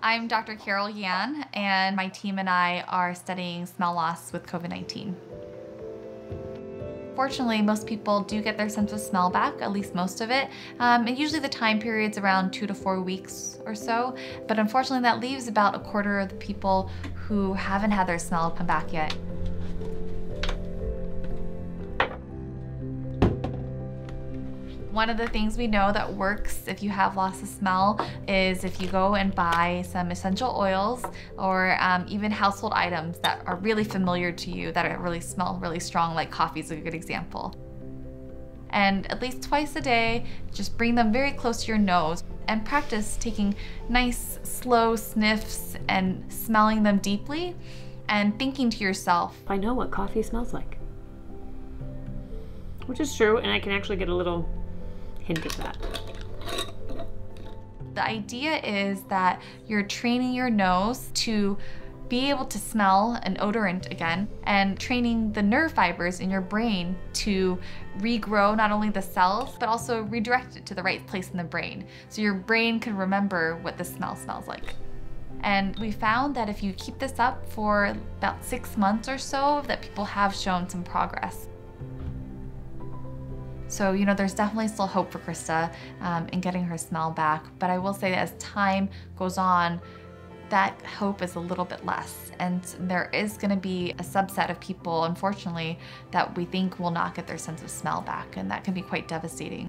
I'm Dr. Carol Yan, and my team and I are studying smell loss with COVID-19. Fortunately, most people do get their sense of smell back, at least most of it. Um, and usually the time period's around two to four weeks or so. But unfortunately, that leaves about a quarter of the people who haven't had their smell come back yet. One of the things we know that works if you have loss of smell is if you go and buy some essential oils or um, even household items that are really familiar to you that are really smell really strong, like coffee is a good example. And at least twice a day, just bring them very close to your nose and practice taking nice, slow sniffs and smelling them deeply and thinking to yourself, I know what coffee smells like. Which is true, and I can actually get a little that. The idea is that you're training your nose to be able to smell an odorant again and training the nerve fibers in your brain to regrow not only the cells but also redirect it to the right place in the brain so your brain can remember what the smell smells like. And we found that if you keep this up for about six months or so that people have shown some progress. So, you know, there's definitely still hope for Krista um, in getting her smell back. But I will say as time goes on, that hope is a little bit less. And there is going to be a subset of people, unfortunately, that we think will not get their sense of smell back. And that can be quite devastating.